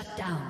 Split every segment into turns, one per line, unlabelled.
Shut down.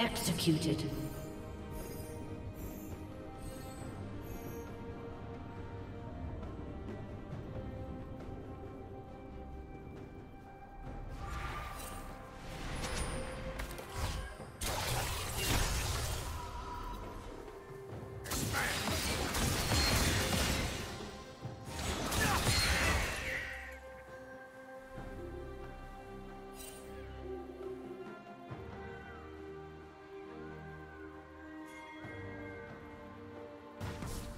Executed.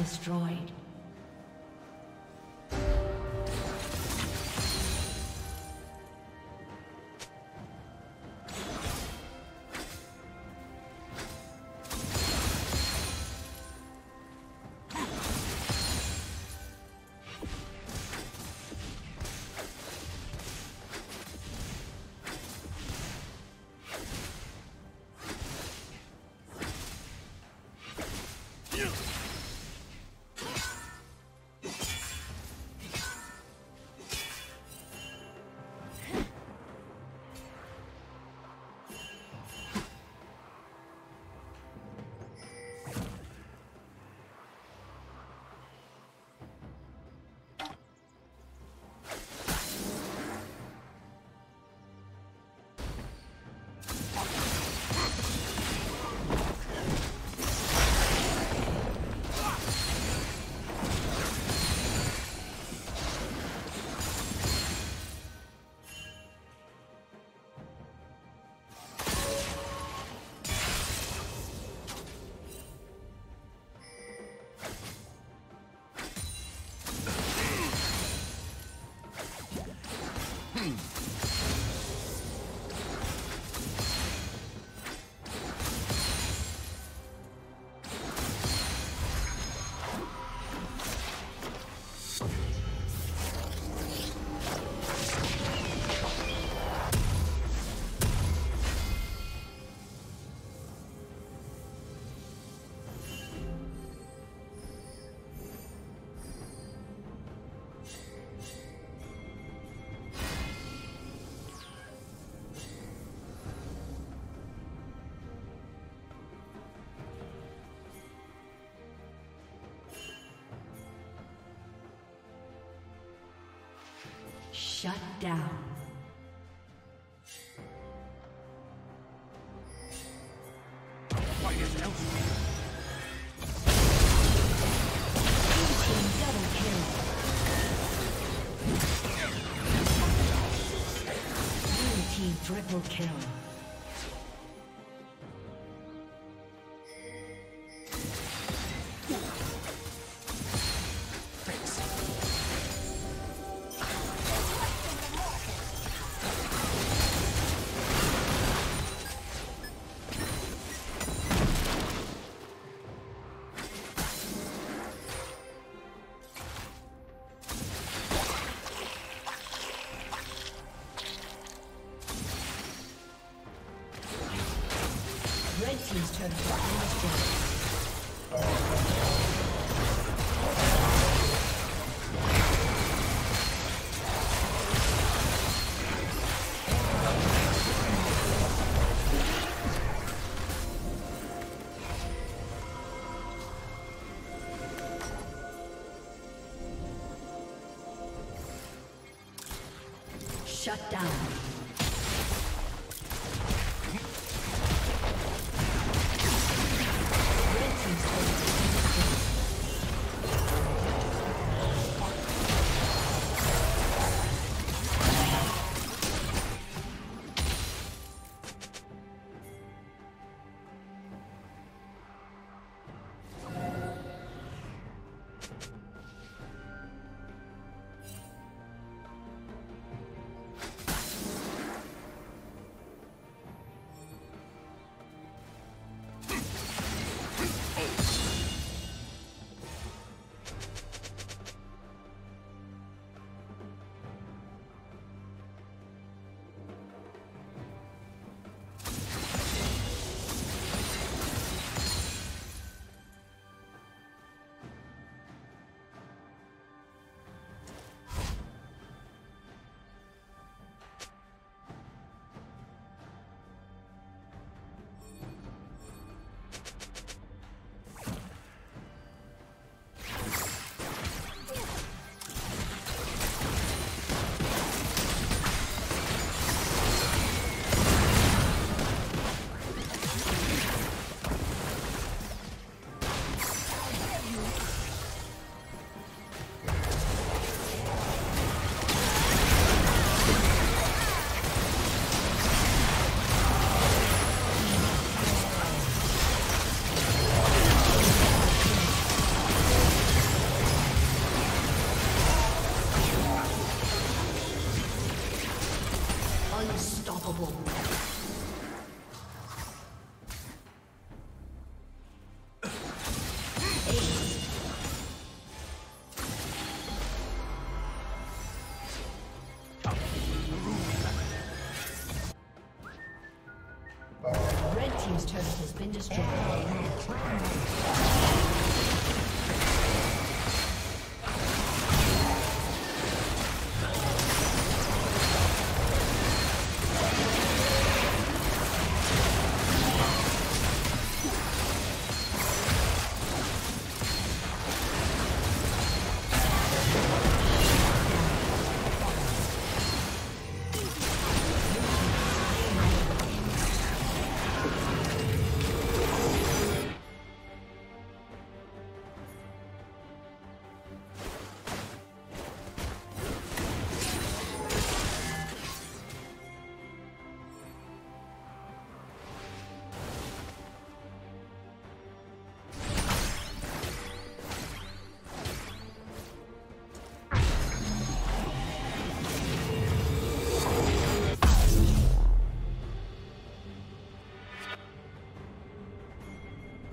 destroyed. Shut down. Triple kill. Shut down.